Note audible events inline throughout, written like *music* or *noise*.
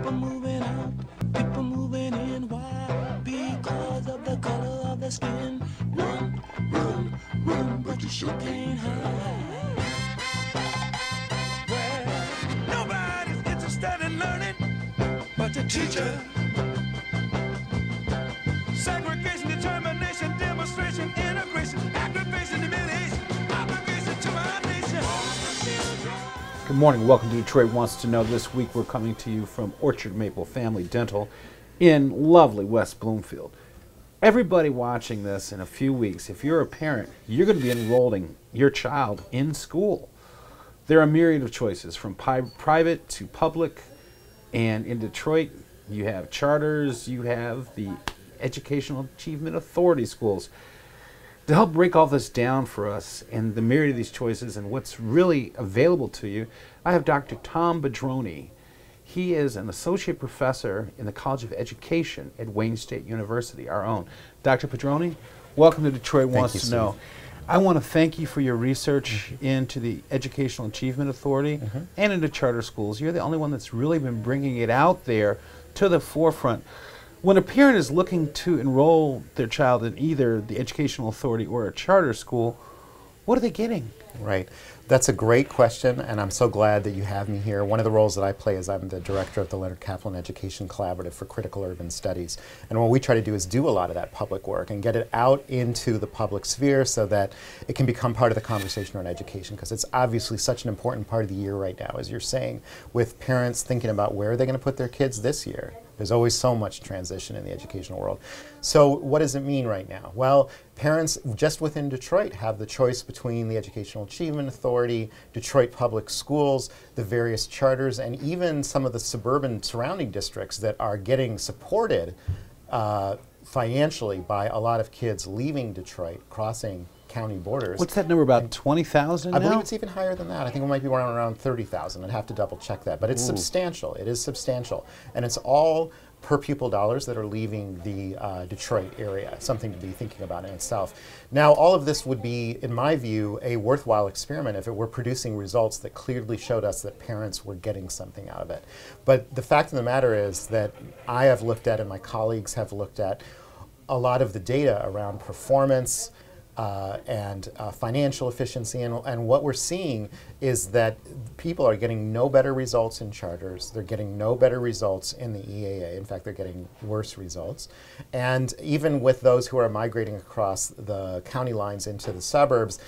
People moving out, people moving in. Why? Because of the color of their skin. Run, run, run, but you sure can't hide. Well, nobody's interested in learning but the teacher. Good morning. Welcome to Detroit Wants to Know. This week we're coming to you from Orchard Maple Family Dental in lovely West Bloomfield. Everybody watching this in a few weeks, if you're a parent, you're going to be enrolling your child in school. There are a myriad of choices from private to public, and in Detroit, you have charters, you have the Educational Achievement Authority schools to help break all this down for us and the myriad of these choices and what's really available to you, I have Dr. Tom Pedroni. He is an associate professor in the College of Education at Wayne State University, our own. Dr. Pedroni, welcome to Detroit Wants you, to Know. Steve. I want to thank you for your research into the Educational Achievement Authority Mm-hmm. and into charter schools. You're the only one that's really been bringing it out there to the forefront. When a parent is looking to enroll their child in either the Educational Authority or a charter school, what are they getting? Right. That's a great question, and I'm so glad that you have me here. One of the roles that I play is I'm the director of the Leonard Kaplan Education Collaborative for Critical Urban Studies. And what we try to do is do a lot of that public work and get it out into the public sphere so that it can become part of the conversation around education, because it's obviously such an important part of the year right now, as you're saying, with parents thinking about where are they going to put their kids this year. There's always so much transition in the educational world. So, what does it mean right now? Well, parents just within Detroit have the choice between the Educational Achievement Authority, Detroit Public Schools, the various charters, and even some of the suburban surrounding districts that are getting supported uh, financially by a lot of kids leaving Detroit, crossing county borders. What's that number, about 20,000 I now? believe it's even higher than that. I think it might be around around thirty thousand. I'd have to double check that, but it's substantial. It is substantial, and it's all per pupil dollars that are leaving the uh, Detroit area. Something to be thinking about in itself. Now, all of this would be, in my view, a worthwhile experiment if it were producing results that clearly showed us that parents were getting something out of it. But the fact of the matter is that I have looked at, and my colleagues have looked at, a lot of the data around performance uh, and uh, financial efficiency. And, and what we're seeing is that people are getting no better results in charters. They're getting no better results in the EAA. In fact, they're getting worse results. And even with those who are migrating across the county lines into the suburbs,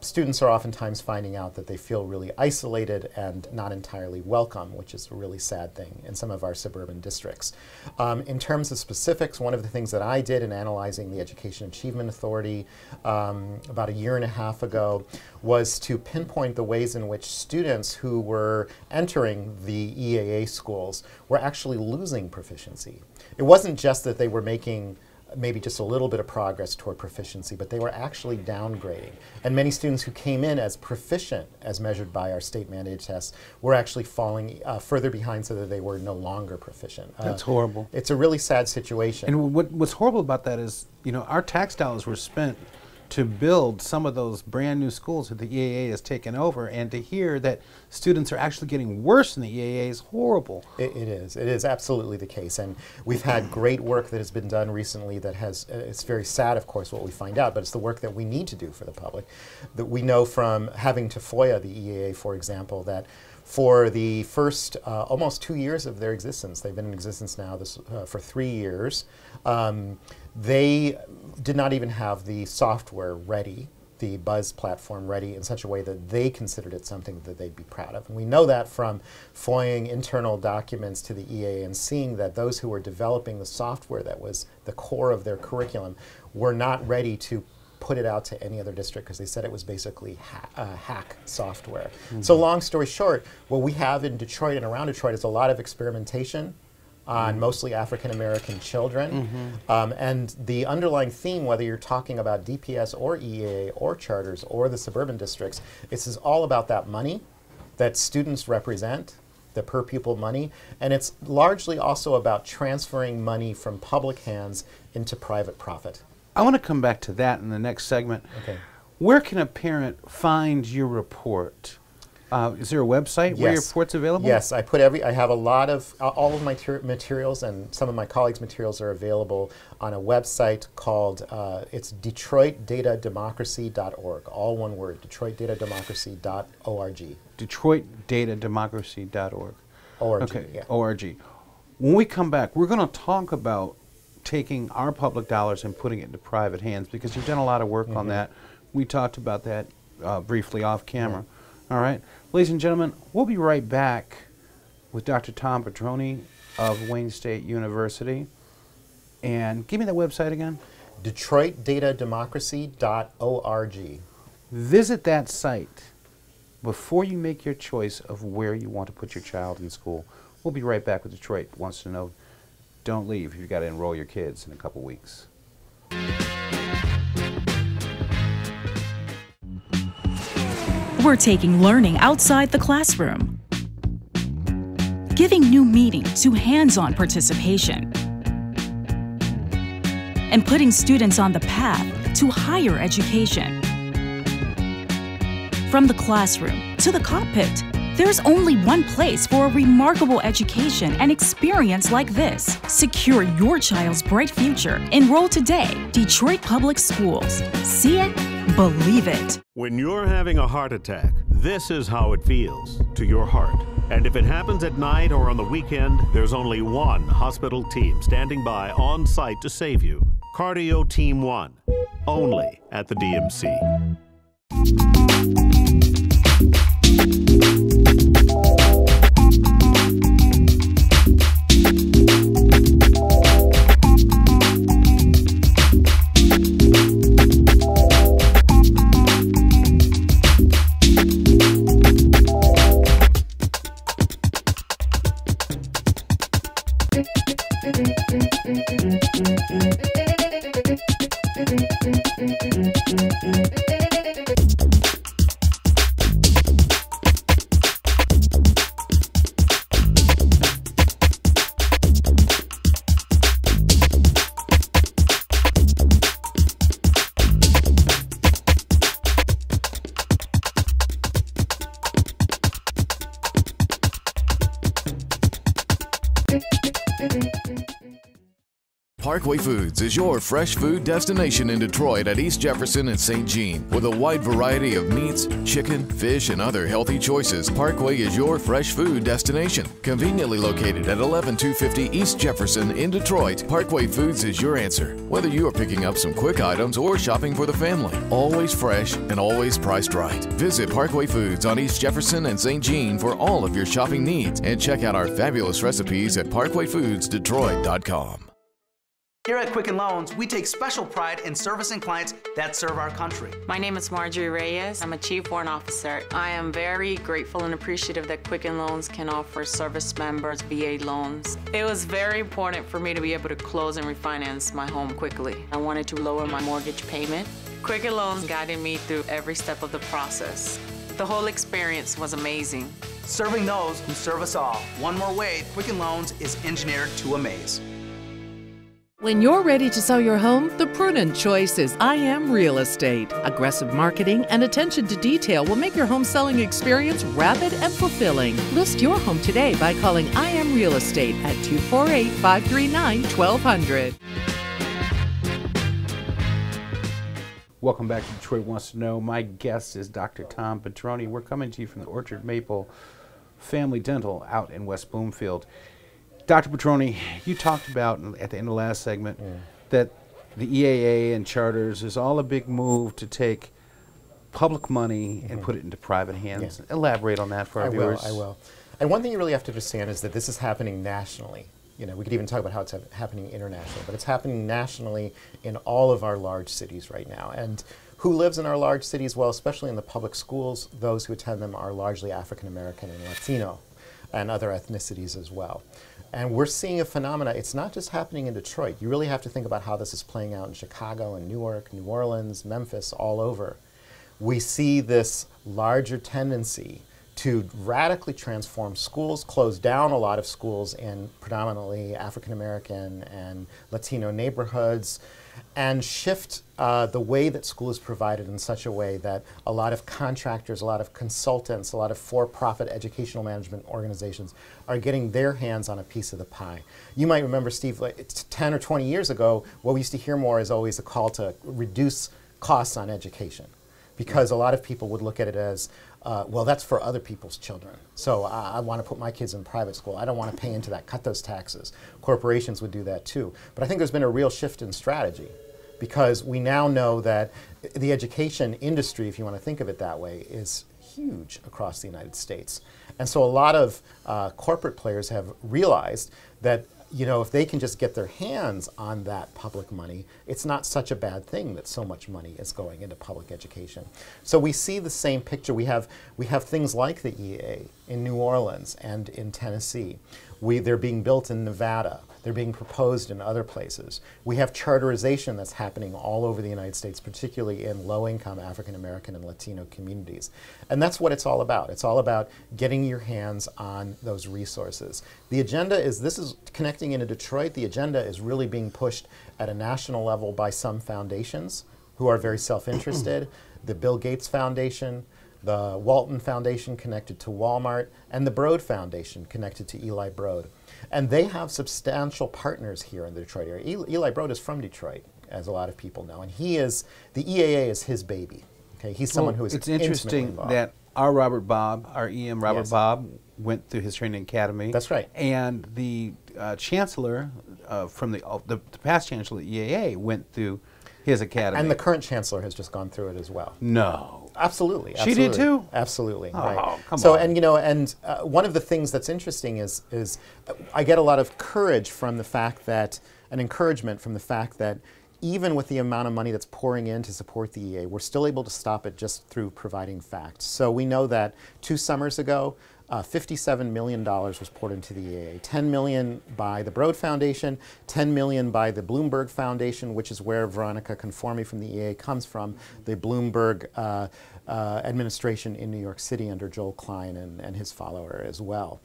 students are oftentimes finding out that they feel really isolated and not entirely welcome, which is a really sad thing in some of our suburban districts. Um, in terms of specifics, one of the things that I did in analyzing the Education Achievement Authority um, about a year and a half ago was to pinpoint the ways in which students who were entering the EAA schools were actually losing proficiency. It wasn't just that they were making maybe just a little bit of progress toward proficiency, but they were actually downgrading. And many students who came in as proficient, as measured by our state mandated tests, were actually falling uh, further behind so that they were no longer proficient. Uh, That's horrible. It's a really sad situation. And what, what's horrible about that is, you know, our tax dollars were spent to build some of those brand new schools that the EAA has taken over, and to hear that students are actually getting worse in the EAA is horrible. It, it is. It is absolutely the case. And we've had great work that has been done recently that has, uh, it's very sad, of course, what we find out, but it's the work that we need to do for the public. That we know from having to FOIA the EAA, for example, that for the first uh, almost two years of their existence, they've been in existence now this, uh, for three years, um, they did not even have the software ready the Buzz platform ready in such a way that they considered it something that they'd be proud of. And we know that from FOIAing internal documents to the EA and seeing that those who were developing the software that was the core of their curriculum were not ready to put it out to any other district because they said it was basically ha- uh, hack software. So, long story short, what we have in Detroit and around Detroit is a lot of experimentation on mostly African American children. Um, and the underlying theme, whether you're talking about DPS or EA or charters or the suburban districts, this is all about that money that students represent. The per pupil money, and it's largely also about transferring money from public hands into private profit. I want to come back to that in the next segment. Okay. Where can a parent find your report? Uh, is there a website where your Yes. report's available? Yes, I put every. I have a lot of uh, all of my ter- materials, and some of my colleagues' materials are available on a website called uh, it's DetroitDataDemocracy.org. All one word. DetroitDataDemocracy.org. DetroitDataDemocracy.org. ORG. Okay, Yeah. ORG. When we come back, we're going to talk about taking our public dollars and putting it into private hands because you've done a lot of work Mm-hmm. on that. We talked about that uh, briefly off camera. All right. Ladies and gentlemen, we'll be right back with Dr. Tom Pedroni of Wayne State University. And give me that website again. DetroitDataDemocracy.org. Visit that site before you make your choice of where you want to put your child in school. We'll be right back with Detroit Wants to Know. Don't leave. You've got to enroll your kids in a couple weeks. We're taking learning outside the classroom, giving new meaning to hands on participation, and putting students on the path to higher education. From the classroom to the cockpit, there's only one place for a remarkable education and experience like this. Secure your child's bright future. Enroll today. Detroit Public Schools. See it, believe it. When you're having a heart attack, this is how it feels to your heart. And if it happens at night or on the weekend, there's only one hospital team standing by on site to save you Cardio Team 1, only at the DMC. Is your fresh food destination in Detroit at East Jefferson and St. Jean. With a wide variety of meats, chicken, fish, and other healthy choices, Parkway is your fresh food destination. Conveniently located at 11250 East Jefferson in Detroit, Parkway Foods is your answer. Whether you are picking up some quick items or shopping for the family, always fresh and always priced right. Visit Parkway Foods on East Jefferson and St. Jean for all of your shopping needs and check out our fabulous recipes at parkwayfoodsdetroit.com. Here at Quicken Loans, we take special pride in servicing clients that serve our country. My name is Marjorie Reyes. I'm a Chief Warrant Officer. I am very grateful and appreciative that Quicken Loans can offer service members VA loans. It was very important for me to be able to close and refinance my home quickly. I wanted to lower my mortgage payment. Quicken Loans guided me through every step of the process. The whole experience was amazing. Serving those who serve us all. One more way, Quicken Loans is engineered to amaze. When you're ready to sell your home, the prudent choice is I Am Real Estate. Aggressive marketing and attention to detail will make your home selling experience rapid and fulfilling. List your home today by calling I Am Real Estate at 248 539 1200. Welcome back to Detroit Wants to Know. My guest is Dr. Tom Pedroni. We're coming to you from the Orchard Maple Family Dental out in West Bloomfield. Dr. Pedroni, you talked about at the end of the last segment that the EAA and charters is all a big move to take public money and mm-hmm. put it into private hands. Yeah. Elaborate on that for our I viewers. I will. And one thing you really have to understand is that this is happening nationally. You know, we could even talk about how it's hap- happening internationally, but it's happening nationally in all of our large cities right now. And who lives in our large cities? Well, especially in the public schools, those who attend them are largely African American and Latino and other ethnicities as well. And we're seeing a phenomena. It's not just happening in Detroit. You really have to think about how this is playing out in Chicago and Newark, New Orleans, Memphis, all over. We see this larger tendency to radically transform schools, close down a lot of schools in predominantly African American and Latino neighborhoods, and shift uh, the way that school is provided in such a way that a lot of contractors, a lot of consultants, a lot of for profit educational management organizations are getting their hands on a piece of the pie. You might remember, Steve, like 10 or 20 years ago, what we used to hear more is always a call to reduce costs on education because a lot of people would look at it as, uh, well, that's for other people's children. So I, I want to put my kids in private school. I don't want to pay into that, cut those taxes. Corporations would do that too. But I think there's been a real shift in strategy because we now know that the education industry, if you want to think of it that way, is huge across the United States. And so a lot of uh, corporate players have realized that you know, if they can just get their hands on that public money, it's not such a bad thing that so much money is going into public education. So we see the same picture. We have, we have things like the EA in New Orleans and in Tennessee. We, they're being built in Nevada. They're being proposed in other places. We have charterization that's happening all over the United States, particularly in low income African American and Latino communities. And that's what it's all about. It's all about getting your hands on those resources. The agenda is this is connecting into Detroit. The agenda is really being pushed at a national level by some foundations who are very self interested. *clears throat* the Bill Gates Foundation, the Walton Foundation connected to Walmart, and the Broad Foundation connected to Eli Broad. And they have substantial partners here in the Detroit area. Eli, Eli Broad is from Detroit, as a lot of people know, and he is the EAA is his baby. Okay, he's someone Well, who is It's interesting that our Robert Bobb, our EM Robert Yes. Bobb, went through his training academy. That's right. And the uh, chancellor uh, from the, uh, the the past chancellor of the EAA went through his academy. and the current chancellor has just gone through it as well. no. Absolutely. She did too? Absolutely. Oh, right. come so, on. and you know, and uh, one of the things that's interesting is is I get a lot of courage from the fact that an encouragement from the fact that even with the amount of money that's pouring in to support the EA, we're still able to stop it just through providing facts. So we know that two summers ago, uh, $57 million was poured into the EAA. 10 million by the Broad Foundation, 10 million by the Bloomberg Foundation, which is where Veronica Conforme from the EAA comes from, the Bloomberg uh, uh, administration in New York City under Joel Klein and, and his follower as well.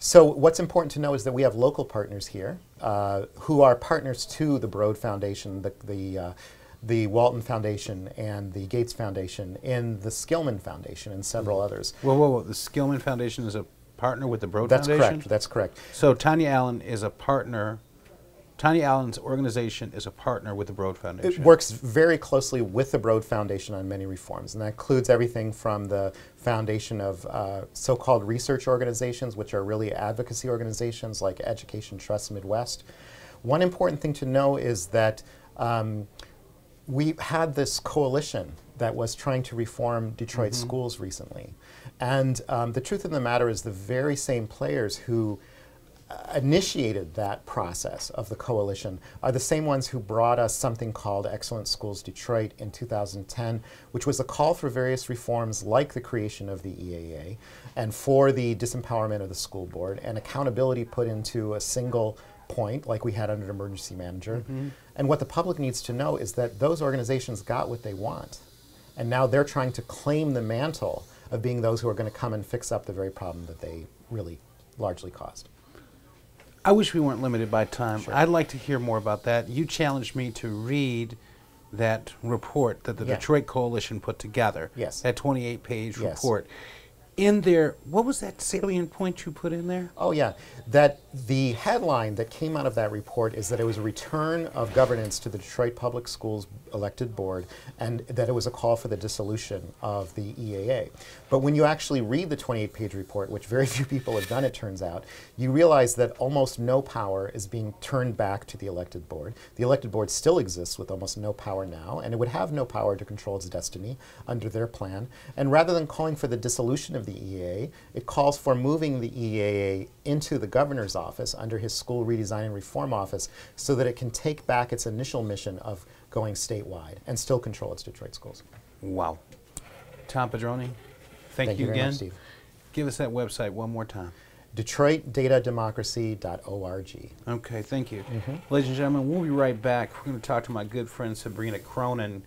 So what's important to know is that we have local partners here uh, who are partners to the Broad Foundation, the, the, uh, the Walton Foundation, and the Gates Foundation, and the Skillman Foundation, and several others. Whoa, whoa, whoa. The Skillman Foundation is a partner with the Broad That's Foundation? correct. That's correct. So Tonya Allen is a partner. Tonya Allen's organization is a partner with the Broad Foundation. It works very closely with the Broad Foundation on many reforms, and that includes everything from the foundation of uh, so-called research organizations, which are really advocacy organizations like Education Trust Midwest. One important thing to know is that um, we had this coalition that was trying to reform Detroit schools recently. And um, the truth of the matter is, the very same players who uh, initiated that process of the coalition are the same ones who brought us something called Excellent Schools Detroit in 2010, which was a call for various reforms like the creation of the EAA and for the disempowerment of the school board and accountability put into a single point like we had under the emergency manager. Mm-hmm. And what the public needs to know is that those organizations got what they want. And now they're trying to claim the mantle of being those who are going to come and fix up the very problem that they really largely caused. I wish we weren't limited by time. I'd like to hear more about that. You challenged me to read that report that the Yeah. Detroit Coalition put together. Yes. That 28 page Yes. report. In there, what was that salient point you put in there? Oh, yeah. That the headline that came out of that report is that it was a return of governance to the Detroit Public Schools elected board and that it was a call for the dissolution of the EAA. But when you actually read the 28 page report, which very *laughs* few people have done, it turns out, you realize that almost no power is being turned back to the elected board. The elected board still exists with almost no power now, and it would have no power to control its destiny under their plan. And rather than calling for the dissolution of the EAA, it calls for moving the EAA into the governor's office under his school redesign and reform office so that it can take back its initial mission of going statewide and still control its Detroit schools. Wow. Tom Pedroni, thank, Thank you you again. much, Steve. Give us that website one more time. DetroitDataDemocracy.org. Okay, thank you. Mm-hmm. Ladies and gentlemen, we'll be right back. We're going to talk to my good friend Sabrina Cronin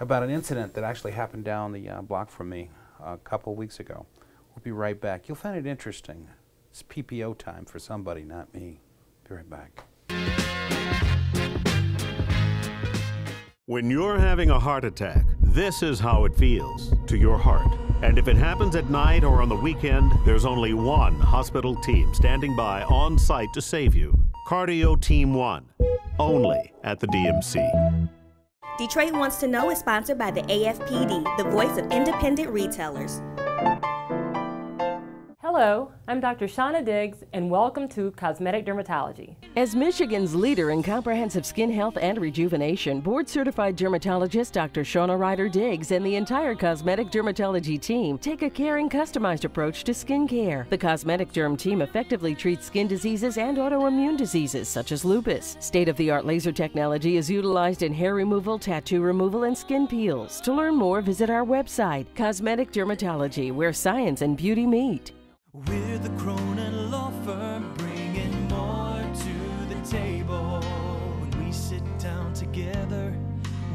about an incident that actually happened down the uh, block from me a couple weeks ago. We'll be right back. You'll find it interesting. It's PPO time for somebody, not me. Be right back. When you're having a heart attack, this is how it feels to your heart. And if it happens at night or on the weekend, there's only one hospital team standing by on site to save you Cardio Team 1, only at the DMC. Detroit Wants to Know is sponsored by the AFPD, the voice of independent retailers. Hello, I'm Dr. Shauna Diggs, and welcome to Cosmetic Dermatology. As Michigan's leader in comprehensive skin health and rejuvenation, board certified dermatologist Dr. Shauna Ryder Diggs and the entire cosmetic dermatology team take a caring, customized approach to skin care. The cosmetic derm team effectively treats skin diseases and autoimmune diseases such as lupus. State of the art laser technology is utilized in hair removal, tattoo removal, and skin peels. To learn more, visit our website, Cosmetic Dermatology, where science and beauty meet. We're the Cronin Law Firm, bringing more to the table. When we sit down together,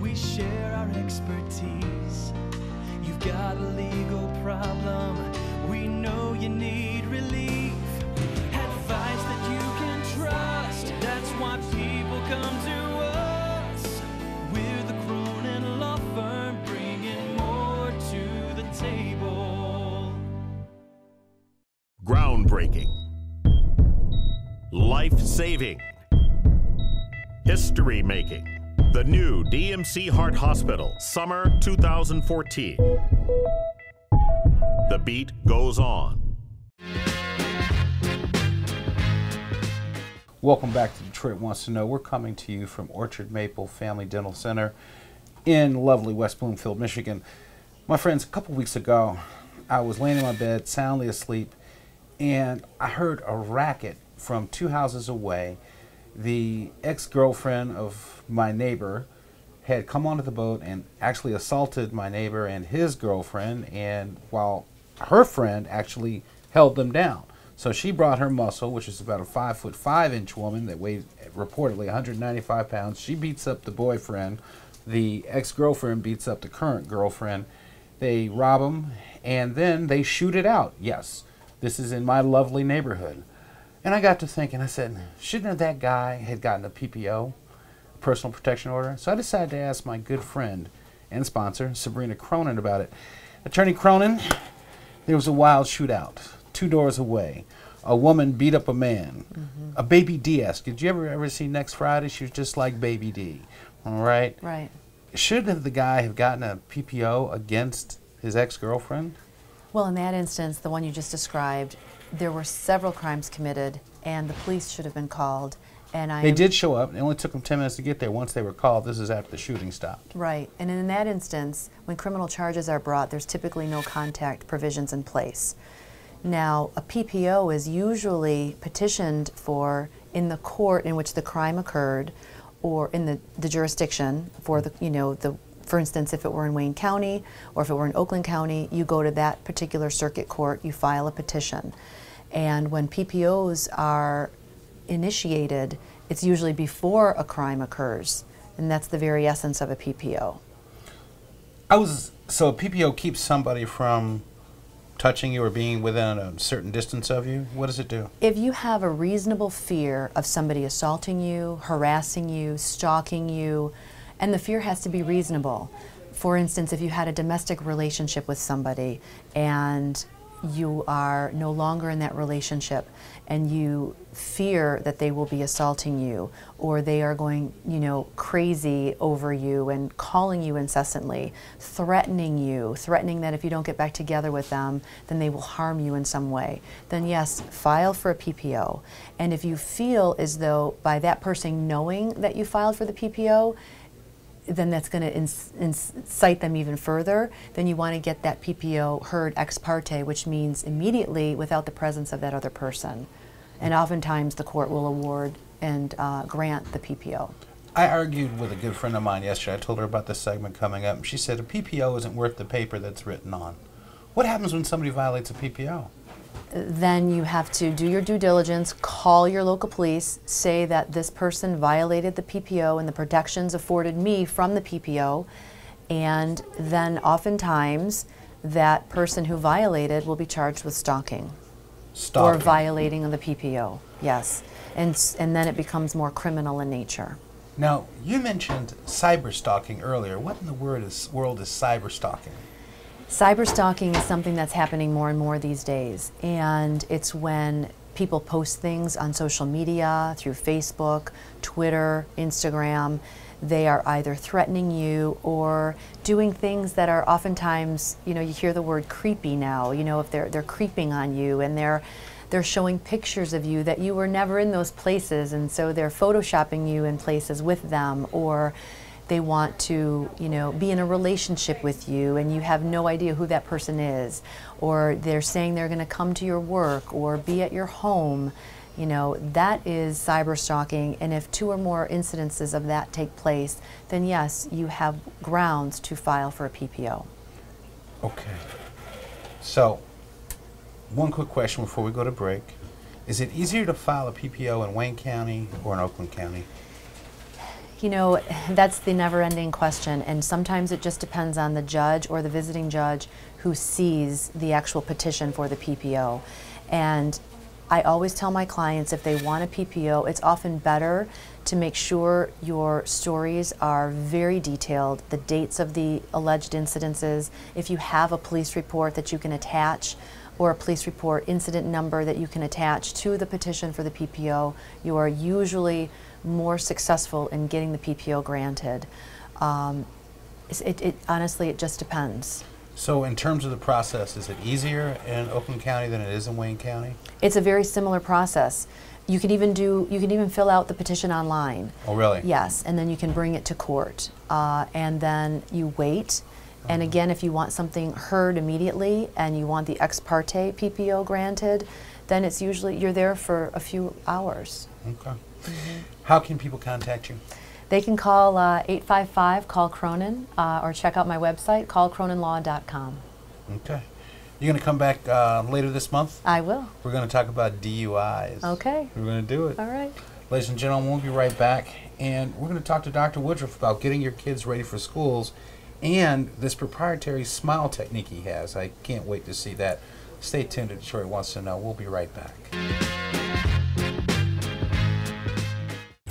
we share our expertise. You've got a legal problem, we know you need Groundbreaking. Life saving. History making. The new DMC Heart Hospital, summer 2014. The beat goes on. Welcome back to Detroit Wants to Know. We're coming to you from Orchard Maple Family Dental Center in lovely West Bloomfield, Michigan. My friends, a couple weeks ago, I was laying in my bed, soundly asleep, and I heard a racket from two houses away. The ex girlfriend of my neighbor had come onto the boat and actually assaulted my neighbor and his girlfriend, and while her friend actually held them down. So she brought her muscle, which is about a five foot five inch woman that weighed reportedly 195 pounds. She beats up the boyfriend. The ex girlfriend beats up the current girlfriend. They rob him and then they shoot it out. Yes, this is in my lovely neighborhood. And I got to thinking, I said, shouldn't that guy had gotten a PPO, personal protection order? So I decided to ask my good friend and sponsor, Sabrina Cronin, about it. Attorney Cronin, there was a wild shootout two doors away. A woman beat up a man. Mm-hmm. A baby D-esque. Did you ever ever see Next Friday? She was just like Baby D. All right. Right. Should the guy have gotten a PPO against his ex-girlfriend? Well, in that instance, the one you just described, there were several crimes committed, and the police should have been called. And I They did show up. It only took them 10 minutes to get there. Once they were called, this is after the shooting stopped. Right, and in that instance, when criminal charges are brought, there's typically no contact provisions in place. Now, a PPO is usually petitioned for in the court in which the crime occurred, or in the, the jurisdiction for the, you know, the, for instance, if it were in Wayne County or if it were in Oakland County, you go to that particular circuit court, you file a petition. And when PPOs are initiated, it's usually before a crime occurs, and that's the very essence of a PPO. I was so a PPO keeps somebody from touching you or being within a certain distance of you. What does it do? If you have a reasonable fear of somebody assaulting you, harassing you, stalking you, and the fear has to be reasonable. For instance, if you had a domestic relationship with somebody and you are no longer in that relationship and you fear that they will be assaulting you or they are going, you know, crazy over you and calling you incessantly, threatening you, threatening that if you don't get back together with them, then they will harm you in some way, then yes, file for a PPO. And if you feel as though by that person knowing that you filed for the PPO, then that's going to incite them even further. Then you want to get that PPO heard ex parte, which means immediately without the presence of that other person. And oftentimes the court will award and uh, grant the PPO. I argued with a good friend of mine yesterday. I told her about this segment coming up, and she said a PPO isn't worth the paper that's written on. What happens when somebody violates a PPO? Then you have to do your due diligence, call your local police, say that this person violated the PPO and the protections afforded me from the PPO, and then oftentimes that person who violated will be charged with stalking. Stalking. Or violating the PPO, yes. And, and then it becomes more criminal in nature. Now, you mentioned cyber stalking earlier. What in the world is, world is cyber stalking? Cyber stalking is something that's happening more and more these days, and it's when people post things on social media through Facebook, Twitter, Instagram. They are either threatening you or doing things that are oftentimes, you know, you hear the word creepy now, you know, if they're, they're creeping on you and they're they're showing pictures of you that you were never in those places and so they're photoshopping you in places with them or they want to you know be in a relationship with you and you have no idea who that person is or they're saying they're going to come to your work or be at your home you know that is cyber stalking and if two or more incidences of that take place then yes you have grounds to file for a PPO okay so one quick question before we go to break. Is it easier to file a PPO in Wayne County or in Oakland County? You know, that's the never ending question, and sometimes it just depends on the judge or the visiting judge who sees the actual petition for the PPO. And I always tell my clients if they want a PPO, it's often better to make sure your stories are very detailed, the dates of the alleged incidences, if you have a police report that you can attach or a police report incident number that you can attach to the petition for the PPO, you are usually more successful in getting the PPO granted. Um, it, it, honestly, it just depends. So, in terms of the process, is it easier in Oakland County than it is in Wayne County? It's a very similar process. You can even do. You can even fill out the petition online. Oh, really? Yes, and then you can bring it to court, uh, and then you wait and again, if you want something heard immediately and you want the ex parte PPO granted, then it's usually you're there for a few hours. Okay. Mm -hmm. How can people contact you? They can call uh, 855 Call Cronin uh, or check out my website, callcroninlaw.com. Okay. You're going to come back uh, later this month? I will. We're going to talk about DUIs. Okay. We're going to do it. All right. Ladies and gentlemen, we'll be right back. And we're going to talk to Dr. Woodruff about getting your kids ready for schools and this proprietary smile technique he has. I can't wait to see that. Stay tuned to Detroit Wants to Know. We'll be right back.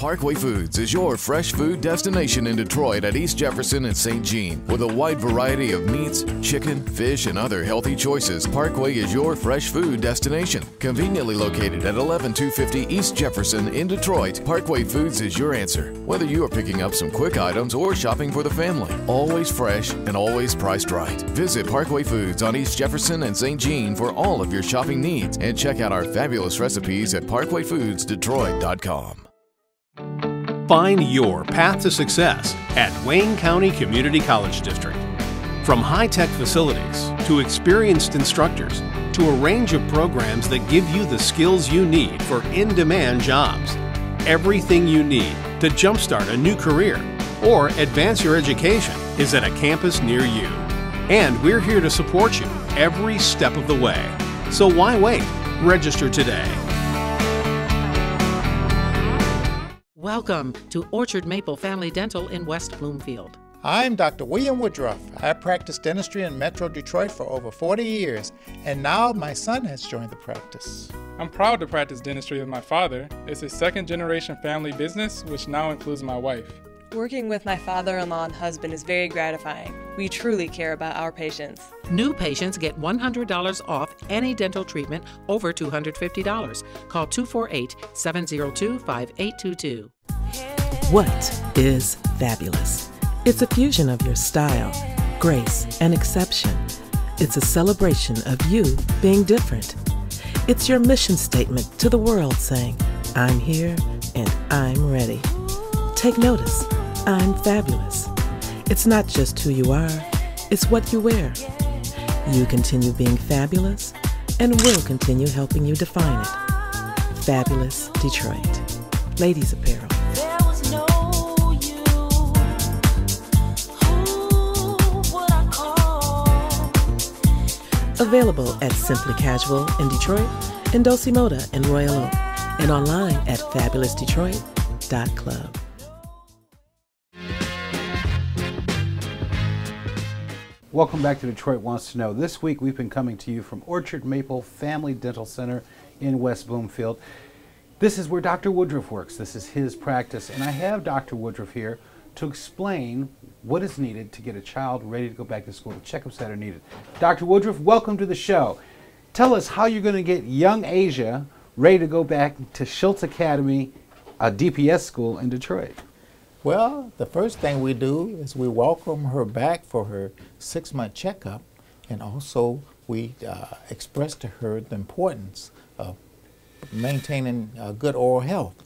Parkway Foods is your fresh food destination in Detroit at East Jefferson and St. Jean. With a wide variety of meats, chicken, fish, and other healthy choices, Parkway is your fresh food destination. Conveniently located at 11250 East Jefferson in Detroit, Parkway Foods is your answer. Whether you are picking up some quick items or shopping for the family, always fresh and always priced right. Visit Parkway Foods on East Jefferson and St. Jean for all of your shopping needs and check out our fabulous recipes at parkwayfoodsdetroit.com. Find your path to success at Wayne County Community College District. From high tech facilities to experienced instructors to a range of programs that give you the skills you need for in demand jobs. Everything you need to jumpstart a new career or advance your education is at a campus near you. And we're here to support you every step of the way. So why wait? Register today. Welcome to Orchard Maple Family Dental in West Bloomfield. I'm Dr. William Woodruff. I practiced dentistry in Metro Detroit for over 40 years, and now my son has joined the practice. I'm proud to practice dentistry with my father. It's a second generation family business, which now includes my wife. Working with my father in law and husband is very gratifying. We truly care about our patients. New patients get $100 off any dental treatment over $250. Call 248 702 5822. What is fabulous? It's a fusion of your style, grace, and exception. It's a celebration of you being different. It's your mission statement to the world saying, I'm here and I'm ready. Take notice. I'm fabulous. It's not just who you are, it's what you wear. You continue being fabulous, and we'll continue helping you define it. Fabulous Detroit. Ladies Apparel. Available at Simply Casual in Detroit in Dulce Moda in Royal Oak and online at fabulousdetroit.club. Welcome back to Detroit Wants to Know. This week we've been coming to you from Orchard Maple Family Dental Center in West Bloomfield. This is where Dr. Woodruff works. This is his practice. And I have Dr. Woodruff here to explain what is needed to get a child ready to go back to school, the checkups that are needed. Dr. Woodruff, welcome to the show. Tell us how you're going to get young Asia ready to go back to Schulze Academy, a DPS school in Detroit. Well, the first thing we do is we welcome her back for her six month checkup, and also we uh, express to her the importance of maintaining uh, good oral health.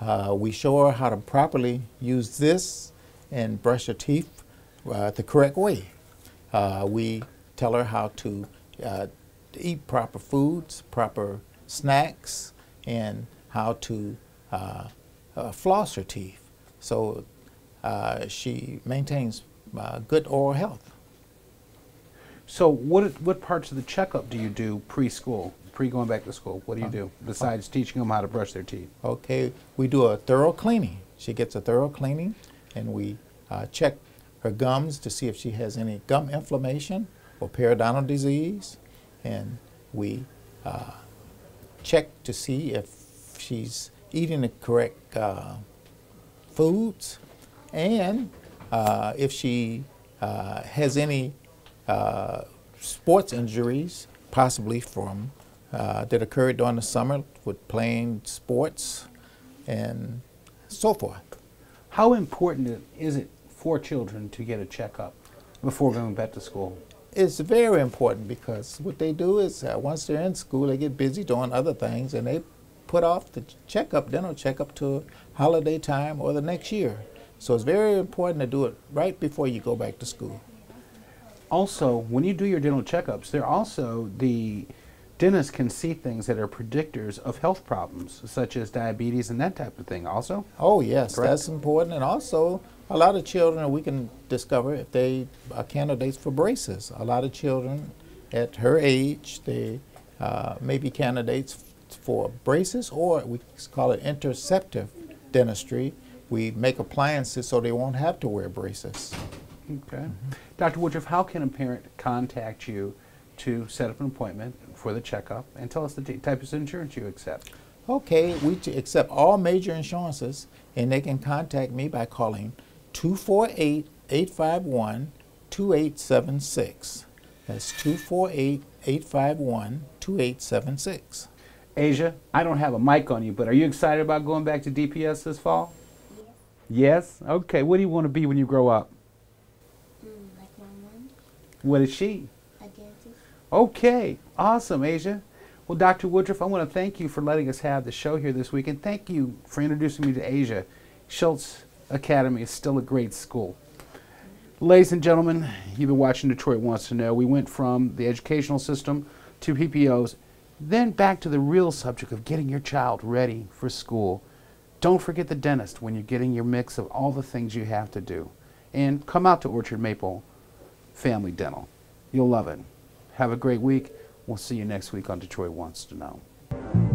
Uh, we show her how to properly use this and brush her teeth uh, the correct way. Uh, we tell her how to uh, eat proper foods, proper snacks, and how to floss her teeth. So she maintains good oral health. So what, what parts of the checkup do you do preschool? pre going back to school? What do you do besides teaching them how to brush their teeth? Okay, we do a thorough cleaning. She gets a thorough cleaning, and we uh, check her gums to see if she has any gum inflammation or periodontal disease, and we uh, check to see if she's eating the correct uh, foods, and uh, if she uh, has any uh, sports injuries, possibly from uh, that occurred during the summer with playing sports and so forth. How important is it for children to get a checkup before going back to school? It's very important because what they do is uh, once they're in school, they get busy doing other things and they put off the checkup, dental checkup to holiday time or the next year. So it's very important to do it right before you go back to school. Also, when you do your dental checkups, there also the dentists can see things that are predictors of health problems, such as diabetes and that type of thing, also? Oh, yes, Correct? that's important. And also, a lot of children we can discover if they are candidates for braces. A lot of children at her age, they uh, may be candidates for braces, or we call it interceptive dentistry. We make appliances so they won't have to wear braces. Okay. Mm -hmm. Dr. Woodruff, how can a parent contact you to set up an appointment for the checkup and tell us the type of insurance you accept. Okay, we accept all major insurances, and they can contact me by calling 248 851 2876. That's 248 851 2876. Asia, I don't have a mic on you, but are you excited about going back to DPS this fall? Yes. Yes? Okay. What do you want to be when you grow up? Mm, like my mom. What is she? A dentist. Okay, awesome, Asia. Well, Dr. Woodruff, I want to thank you for letting us have the show here this week, and thank you for introducing me to Asia. Schulze Academy is still a great school. Ladies and gentlemen, you've been watching Detroit Wants to Know. We went from the educational system to PPOs, then back to the real subject of getting your child ready for school. Don't forget the dentist when you're getting your mix of all the things you have to do. And come out to Orchard Maple Family Dental. You'll love it. Have a great week. We'll see you next week on Detroit Wants to Know.